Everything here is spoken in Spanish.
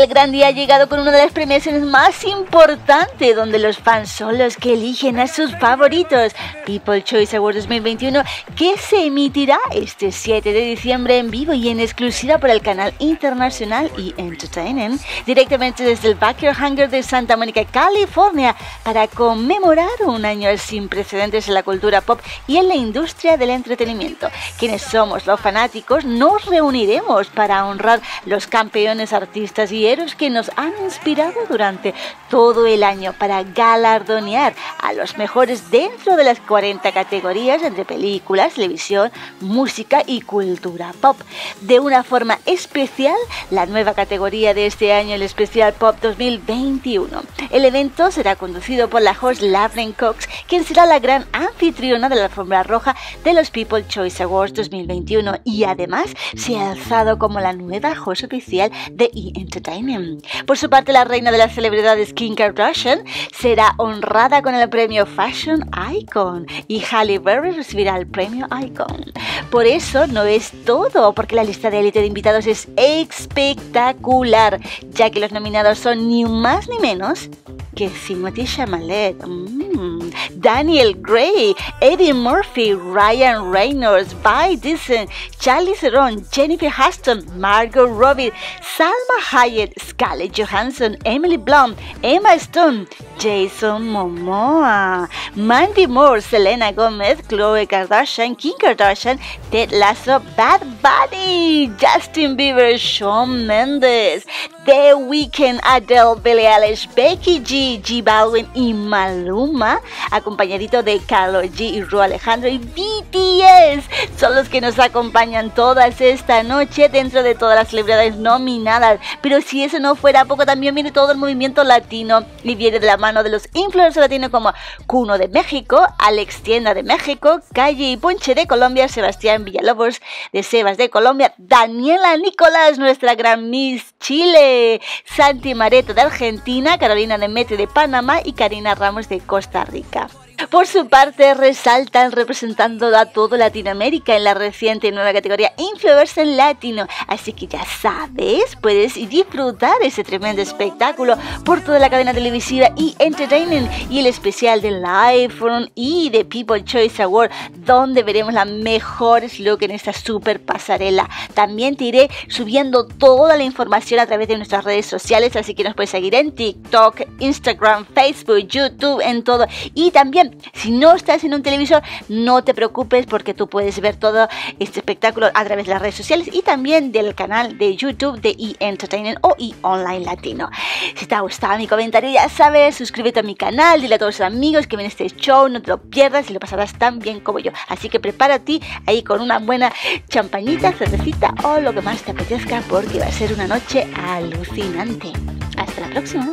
El gran día ha llegado con una de las premiaciones más importantes, donde los fans son los que eligen a sus favoritos. People Choice Awards 2021, que se emitirá este 7 de diciembre en vivo y en exclusiva por el canal internacional y Entertainment, directamente desde el Backyard Hangar de Santa Mónica, California, para conmemorar un año sin precedentes en la cultura pop y en la industria del entretenimiento. Quienes somos los fanáticos nos reuniremos para honrar los campeones artistas y que nos han inspirado durante todo el año para galardonear a los mejores dentro de las 40 categorías entre películas, televisión, música y cultura pop. De una forma especial, la nueva categoría de este año, el Especial Pop 2021. El evento será conducido por la host Laverne Cox, quien será la gran anfitriona de la alfombra roja de los People Choice Awards 2021 y además se ha alzado como la nueva host oficial de E! Entertainment. Por su parte, la reina de las celebridades Kim Kardashian será honrada con el premio Fashion Icon y Halle Berry recibirá el premio Icon. Por eso no es todo, porque la lista de élite de invitados es espectacular, ya que los nominados son ni más ni menos Timothy Chalamet, mm, Daniel Gray, Eddie Murphy, Ryan Reynolds, Vi Dixon, Charlie Theron, Jennifer Hudson, Margot Robbie, Salma Hayek, Scarlett Johansson, Emily Blunt, Emma Stone, Jason Momoa, Mandy Moore, Selena Gomez, Khloe Kardashian, Kim Kardashian, Ted Lasso, Bad Bunny, Justin Bieber, Shawn Mendes, The Weeknd, Adele, Billie Eilish, Becky G, G Balvin y Maluma, acompañadito de Carlo G y Ru Alejandro y BTS, son los que nos acompañan todas esta noche dentro de todas las celebridades nominadas. Pero si eso no fuera poco, también viene todo el movimiento latino y viene de la mano de los influencers latinos como Cuno de México, Alex Tienda de México, Calle y Ponche de Colombia, Sebastián Villalobos de Sebas de Colombia, Daniela Nicolás, nuestra gran Miss Chile, Santi Mareto de Argentina, Carolina de De Panamá y Karina Ramos de Costa Rica. Por su parte, resaltan representando a todo Latinoamérica en la reciente nueva categoría Influencer Latino. Así que ya sabes, puedes disfrutar ese tremendo espectáculo por toda la cadena televisiva y Entertainment y el especial de iPhone y de People Choice Award, donde veremos las mejores look en esta super pasarela. También te iré subiendo toda la información a través de nuestras redes sociales, así que nos puedes seguir en TikTok, Instagram, Facebook, YouTube, en todo. Y también si no estás en un televisor, no te preocupes porque tú puedes ver todo este espectáculo a través de las redes sociales y también del canal de YouTube de E! Entertainment o E! Online Latino. Si te ha gustado mi comentario, ya sabes, suscríbete a mi canal, dile a todos los amigos que ven este show, no te lo pierdas y lo pasarás tan bien como yo. Así que prepárate ahí con una buena champañita, cervecita o lo que más te apetezca porque va a ser una noche alucinante. Hasta la próxima.